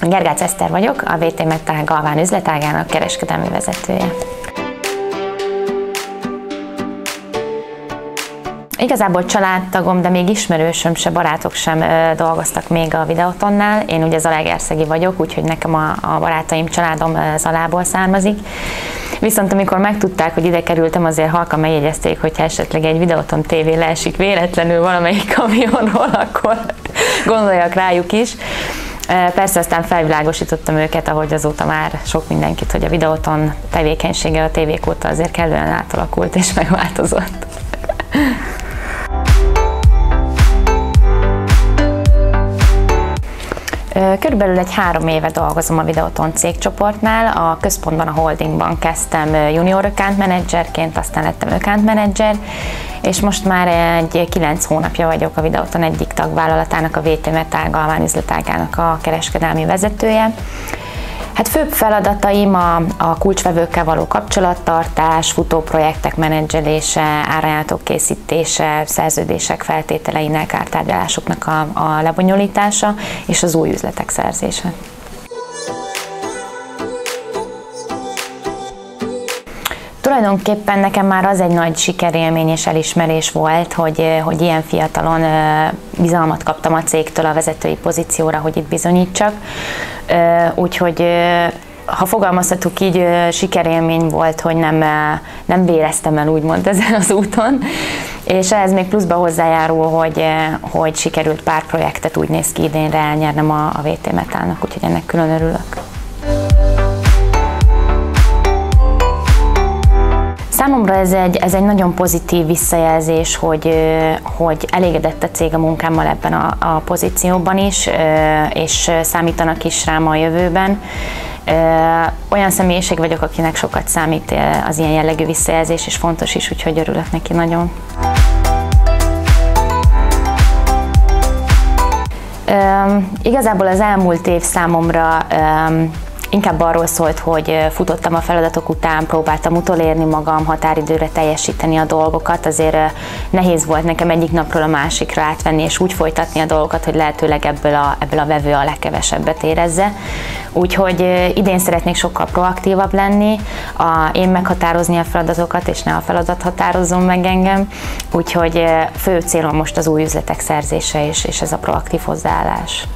Gergác Eszter vagyok, a VT Metal Galván üzletágának kereskedelmi vezetője. Igazából családtagom, de még ismerősöm se, barátok sem dolgoztak még a Videotonnál. Én ugye Zalaegerszegi vagyok, úgyhogy nekem a, a barátaim, családom Zalából származik. Viszont amikor megtudták, hogy ide kerültem, azért halkan megjegyezték, hogy esetleg egy Videoton tévé leesik véletlenül valamelyik kamionról, akkor gondoljak rájuk is. Persze aztán felvilágosítottam őket, ahogy azóta már sok mindenkit, hogy a videóton tevékenysége a tévék óta azért kellően átalakult és megváltozott. Körülbelül egy három éve dolgozom a Videoton cégcsoportnál, a központban, a holdingban kezdtem junior account managerként, aztán lettem account manager, és most már egy kilenc hónapja vagyok a Videoton egyik tagvállalatának, a VT Metal Galván üzletágának a kereskedelmi vezetője. Hát főbb feladataim a, a kulcsvevőkkel való kapcsolattartás, futóprojektek menedzselése, árajánlatok készítése, szerződések feltételeinek, ártárgyalásoknak a, a lebonyolítása és az új üzletek szerzése. Tulajdonképpen nekem már az egy nagy sikerélmény és elismerés volt, hogy, hogy ilyen fiatalon bizalmat kaptam a cégtől a vezetői pozícióra, hogy itt bizonyítsak. Úgyhogy ha fogalmazhatok így, sikerélmény volt, hogy nem, nem véreztem el úgymond ezen az úton, és ehhez még pluszba hozzájárul, hogy, hogy sikerült pár projektet úgy néz ki idénre elnyernem a, a VT Metalnak, úgyhogy ennek külön örülök. Számomra ez egy, ez egy nagyon pozitív visszajelzés, hogy, hogy elégedett a cég a munkámmal ebben a, a pozícióban is, és számítanak is rám a jövőben. Olyan személyiség vagyok, akinek sokat számít az ilyen jellegű visszajelzés, és fontos is, úgyhogy örülök neki nagyon. Igazából az elmúlt év számomra inkább arról szólt, hogy futottam a feladatok után, próbáltam utolérni magam, határidőre teljesíteni a dolgokat, azért nehéz volt nekem egyik napról a másikra átvenni, és úgy folytatni a dolgokat, hogy lehetőleg ebből a, ebből a vevő a legkevesebbet érezze. Úgyhogy idén szeretnék sokkal proaktívabb lenni, a, én meghatározni a feladatokat, és ne a feladat határozzon meg engem. Úgyhogy fő célom most az új üzletek szerzése, és, és ez a proaktív hozzáállás.